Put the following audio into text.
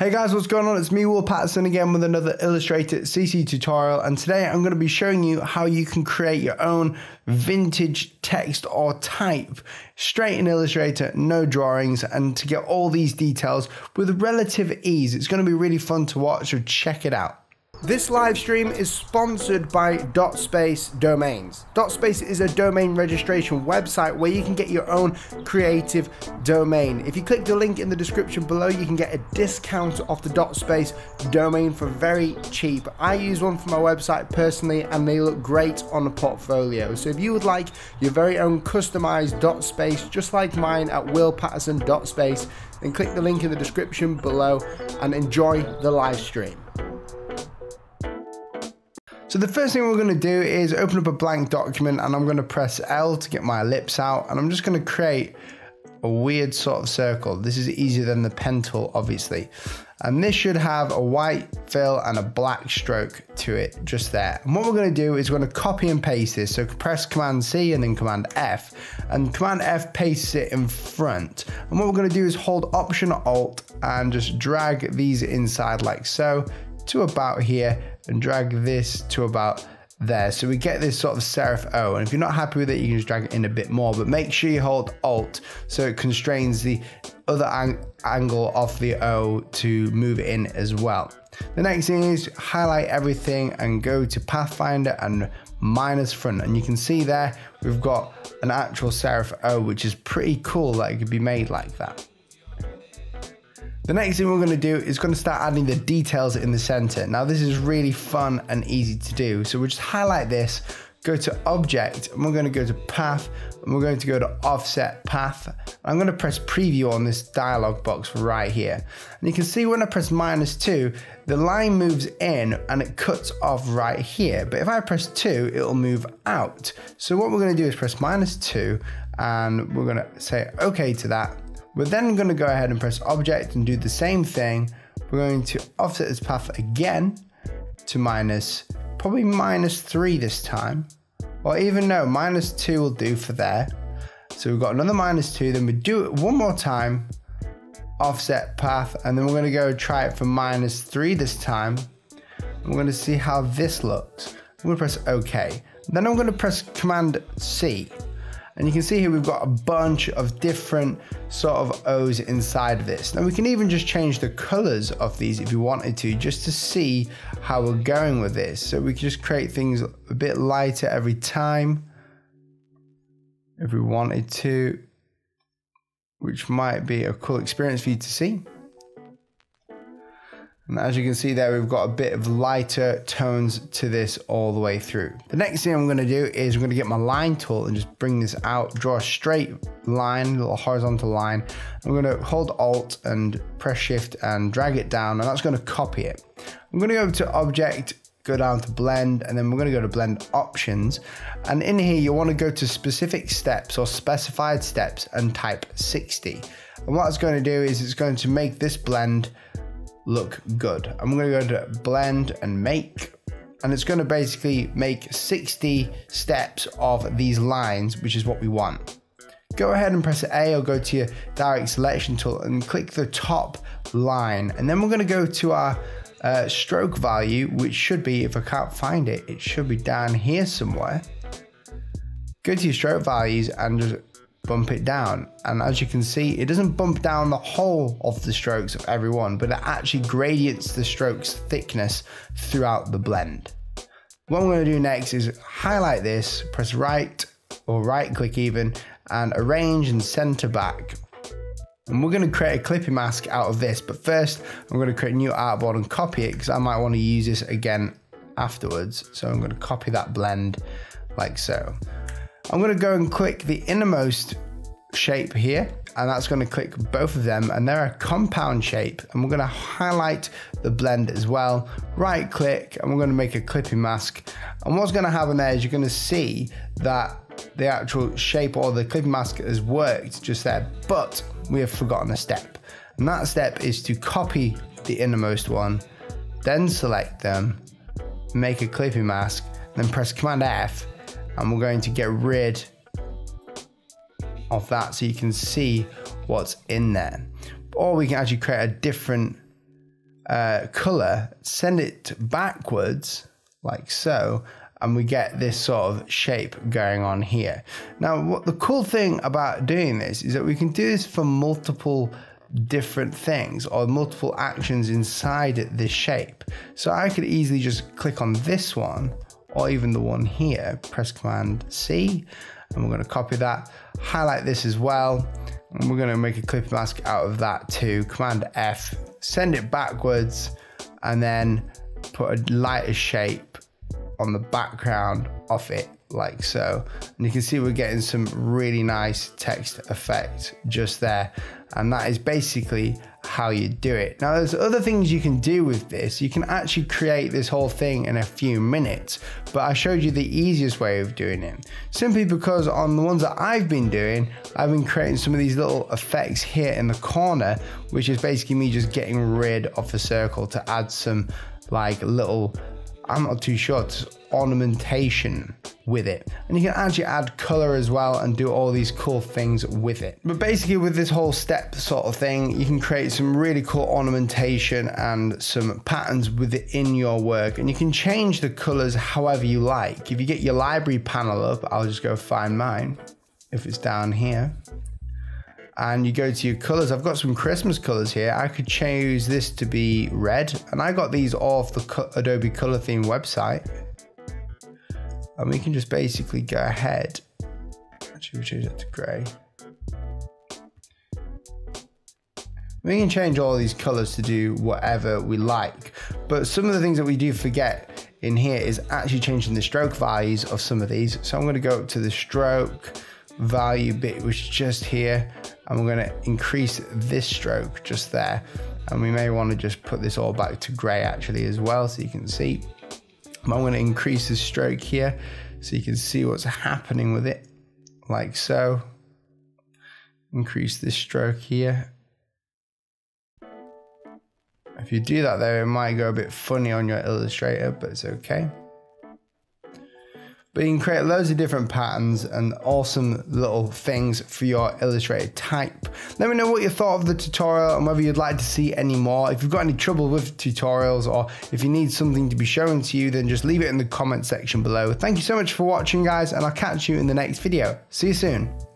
Hey guys, what's going on? It's me, Will Paterson, again with another Illustrator CC tutorial. And today I'm going to be showing you how you can create your own vintage text or type straight in Illustrator, no drawings, and to get all these details with relative ease. It's going to be really fun to watch, so check it out. This live stream is sponsored by DotSpace Domains. DotSpace is a domain registration website where you can get your own creative domain. If you click the link in the description below, you can get a discount off the DotSpace domain for very cheap. I use one for my website personally and they look great on a portfolio. So if you would like your very own customized DotSpace, just like mine at willpaterson.space, then click the link in the description below and enjoy the live stream. So the first thing we're going to do is open up a blank document and I'm going to press L to get my ellipse out and I'm just going to create a weird sort of circle. This is easier than the pen tool, obviously. And this should have a white fill and a black stroke to it just there. And what we're going to do is we're going to copy and paste this. So press Command C and then Command F and Command F pastes it in front. And what we're going to do is hold Option Alt and just drag these inside like so to about here and drag this to about there. So we get this sort of serif O. And if you're not happy with it, you can just drag it in a bit more, but make sure you hold Alt so it constrains the other ang angle of the O to move in as well. The next thing is highlight everything and go to Pathfinder and minus front. And you can see there, we've got an actual serif O, which is pretty cool that it could be made like that. The next thing we're going to do is going to start adding the details in the center. Now this is really fun and easy to do. So we'll just highlight this, go to object, and we're going to go to path, and we're going to go to offset path. I'm going to press preview on this dialog box right here. And you can see when I press minus two, the line moves in and it cuts off right here. But if I press two, it'll move out. So what we're going to do is press minus two, and we're going to say okay to that we're then going to go ahead and press object and do the same thing. We're going to offset this path again to minus, probably minus three this time. Or even no, minus two will do for there. So we've got another minus two, then we do it one more time, offset path, and then we're gonna go try it for minus three this time. we're gonna see how this looks. I'm gonna press OK. Then I'm gonna press Command C and you can see here we've got a bunch of different sort of O's inside of this. Now we can even just change the colors of these if you wanted to, just to see how we're going with this. So we can just create things a bit lighter every time if we wanted to, which might be a cool experience for you to see. And as you can see there, we've got a bit of lighter tones to this all the way through. The next thing I'm gonna do is I'm gonna get my line tool and just bring this out, draw a straight line, a little horizontal line. I'm gonna hold Alt and press Shift and drag it down, and that's gonna copy it. I'm gonna go to Object, go down to blend and then we're going to go to blend options and in here you want to go to specific steps or specified steps and type 60 and what it's going to do is it's going to make this blend look good. I'm gonna go to blend and make, and it's gonna basically make 60 steps of these lines, which is what we want. Go ahead and press A or go to your direct selection tool and click the top line. And then we're gonna go to our uh, stroke value, which should be, if I can't find it, it should be down here somewhere. Go to your stroke values and just bump it down. And as you can see, it doesn't bump down the whole of the strokes of every one, but it actually gradients the strokes thickness throughout the blend. What I'm going to do next is highlight this, press right or right click even, and arrange and center back. And we're going to create a clipping mask out of this, but first I'm going to create a new artboard and copy it because I might want to use this again afterwards. So I'm going to copy that blend like so. I'm going to go and click the innermost shape here and that's going to click both of them and they're a compound shape. And we're going to highlight the blend as well. Right click and we're going to make a clipping mask. And what's going to happen there is you're going to see that the actual shape or the clipping mask has worked just there but we have forgotten a step. And that step is to copy the innermost one then select them make a clipping mask then press command F and we're going to get rid of that so you can see what's in there. Or we can actually create a different uh, color, send it backwards like so, and we get this sort of shape going on here. Now, what the cool thing about doing this is that we can do this for multiple different things or multiple actions inside this shape. So I could easily just click on this one or even the one here, press Command C, and we're going to copy that, highlight this as well, and we're going to make a clip mask out of that too. Command F, send it backwards, and then put a lighter shape on the background of it like so. And you can see we're getting some really nice text effect just there. And that is basically how you do it. Now there's other things you can do with this. You can actually create this whole thing in a few minutes, but I showed you the easiest way of doing it. Simply because on the ones that I've been doing, I've been creating some of these little effects here in the corner, which is basically me just getting rid of the circle to add some like little I'm not too sure, it's ornamentation with it. And you can actually add color as well and do all these cool things with it. But basically with this whole step sort of thing, you can create some really cool ornamentation and some patterns within your work. And you can change the colors however you like. If you get your library panel up, I'll just go find mine if it's down here and you go to your colors. I've got some Christmas colors here. I could choose this to be red and I got these off the Adobe Color Theme website. And we can just basically go ahead. Actually, we change it to gray. We can change all these colors to do whatever we like. But some of the things that we do forget in here is actually changing the stroke values of some of these. So I'm gonna go up to the stroke value bit, which is just here and we're going to increase this stroke just there. And we may want to just put this all back to gray actually as well so you can see. I'm going to increase the stroke here so you can see what's happening with it. Like so. Increase this stroke here. If you do that though it might go a bit funny on your illustrator but it's okay but you can create loads of different patterns and awesome little things for your illustrated type. Let me know what you thought of the tutorial and whether you'd like to see any more. If you've got any trouble with tutorials or if you need something to be shown to you, then just leave it in the comment section below. Thank you so much for watching guys and I'll catch you in the next video. See you soon.